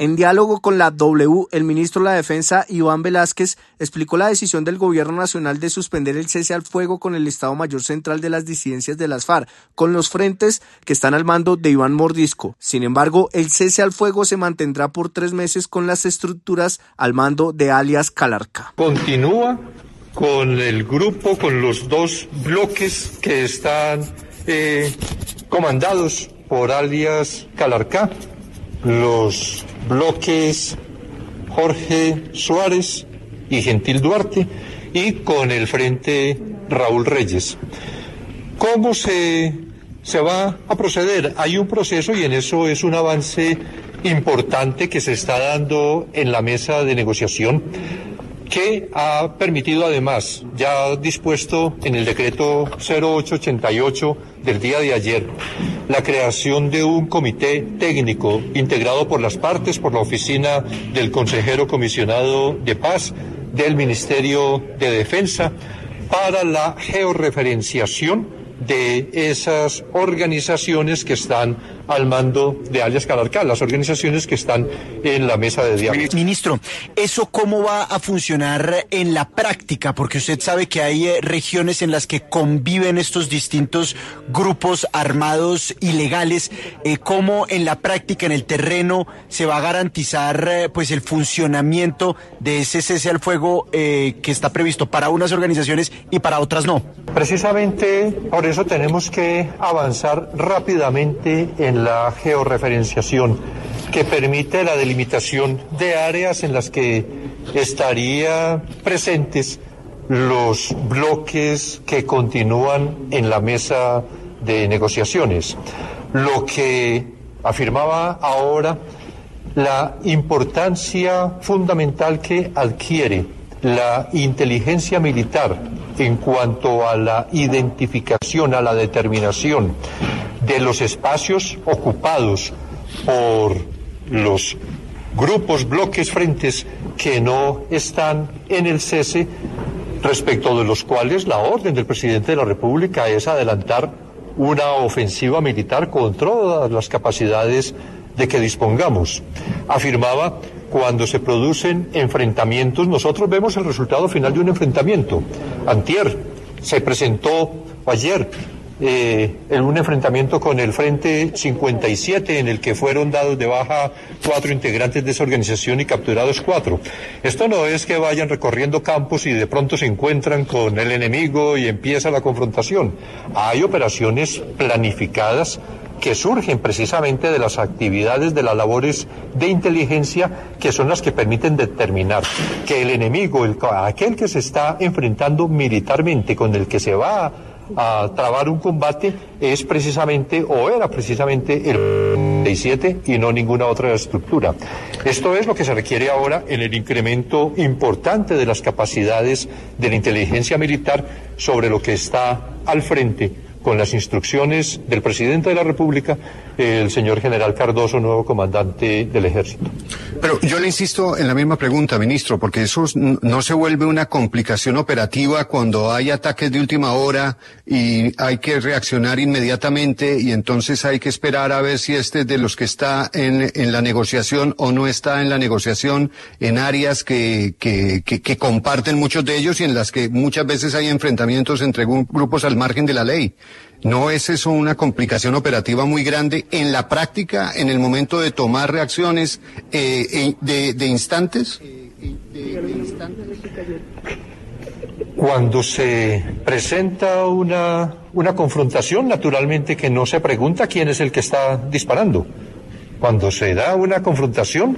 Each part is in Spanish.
En diálogo con la W, el ministro de la Defensa, Iván Velázquez, explicó la decisión del Gobierno Nacional de suspender el cese al fuego con el Estado Mayor Central de las disidencias de las FARC, con los frentes que están al mando de Iván Mordisco. Sin embargo, el cese al fuego se mantendrá por tres meses con las estructuras al mando de alias Calarca. Continúa con el grupo, con los dos bloques que están eh, comandados por alias Calarca los bloques Jorge Suárez y Gentil Duarte y con el frente Raúl Reyes. ¿Cómo se, se va a proceder? Hay un proceso y en eso es un avance importante que se está dando en la mesa de negociación que ha permitido además, ya dispuesto en el decreto 0888 del día de ayer, la creación de un comité técnico integrado por las partes, por la oficina del consejero comisionado de paz, del Ministerio de Defensa, para la georreferenciación de esas organizaciones que están al mando de alias Calarcal, las organizaciones que están en la mesa de diálogo. Ministro, ¿eso cómo va a funcionar en la práctica? Porque usted sabe que hay eh, regiones en las que conviven estos distintos grupos armados ilegales. Eh, ¿Cómo en la práctica, en el terreno, se va a garantizar eh, pues el funcionamiento de ese cese al fuego que está previsto para unas organizaciones y para otras no? Precisamente por eso tenemos que avanzar rápidamente en la georreferenciación que permite la delimitación de áreas en las que estarían presentes los bloques que continúan en la mesa de negociaciones. Lo que afirmaba ahora la importancia fundamental que adquiere la inteligencia militar en cuanto a la identificación, a la determinación de los espacios ocupados por los grupos, bloques, frentes que no están en el cese, respecto de los cuales la orden del presidente de la República es adelantar una ofensiva militar con todas las capacidades de que dispongamos. Afirmaba cuando se producen enfrentamientos, nosotros vemos el resultado final de un enfrentamiento. Antier se presentó ayer eh, en un enfrentamiento con el Frente 57 en el que fueron dados de baja cuatro integrantes de esa organización y capturados cuatro. Esto no es que vayan recorriendo campos y de pronto se encuentran con el enemigo y empieza la confrontación. Hay operaciones planificadas que surgen precisamente de las actividades, de las labores de inteligencia, que son las que permiten determinar que el enemigo, el, aquel que se está enfrentando militarmente, con el que se va a, trabar un combate, es precisamente o era precisamente el 37 y no ninguna otra estructura. Esto es lo que se requiere ahora en el incremento importante de las capacidades de la inteligencia militar sobre lo que está al frente con las instrucciones del presidente de la República, el señor general Cardoso, nuevo comandante del ejército. Pero yo le insisto en la misma pregunta, ministro, porque eso no se vuelve una complicación operativa cuando hay ataques de última hora y hay que reaccionar inmediatamente y entonces hay que esperar a ver si este es de los que está en, en la negociación o no está en la negociación en áreas que, que, que, que comparten muchos de ellos y en las que muchas veces hay enfrentamientos entre grupos al margen de la ley. ¿No es eso una complicación operativa muy grande en la práctica, en el momento de tomar reacciones eh, de, de, instantes? Cuando se presenta una, una confrontación, naturalmente que no se pregunta quién es el que está disparando. Cuando se da una confrontación,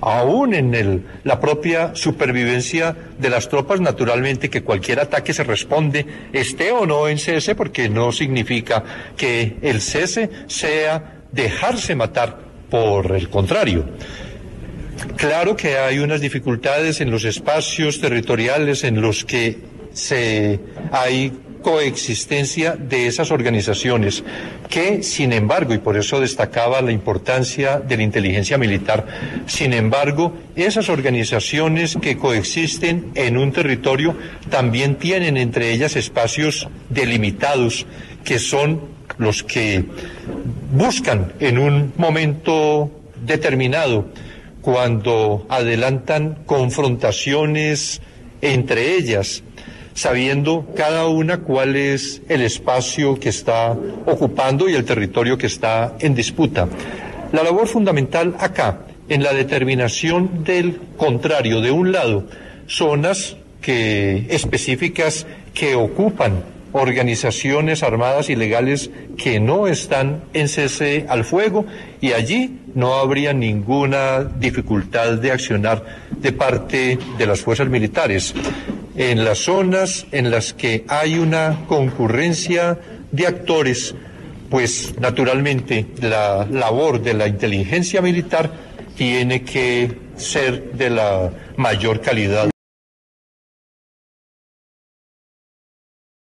aún en el, la propia supervivencia de las tropas, naturalmente que cualquier ataque se responde, esté o no en cese, porque no significa que el cese sea dejarse matar, por el contrario. Claro que hay unas dificultades en los espacios territoriales en los que se hay coexistencia de esas organizaciones, que sin embargo, y por eso destacaba la importancia de la inteligencia militar, sin embargo, esas organizaciones que coexisten en un territorio también tienen entre ellas espacios delimitados, que son los que buscan en un momento determinado cuando adelantan confrontaciones entre ellas, sabiendo cada una cuál es el espacio que está ocupando y el territorio que está en disputa. La labor fundamental acá, en la determinación del contrario, de un lado, zonas que, específicas que ocupan organizaciones armadas ilegales que no están en cese al fuego y allí no habría ninguna dificultad de accionar de parte de las fuerzas militares. En las zonas en las que hay una concurrencia de actores, pues naturalmente la labor de la inteligencia militar tiene que ser de la mayor calidad.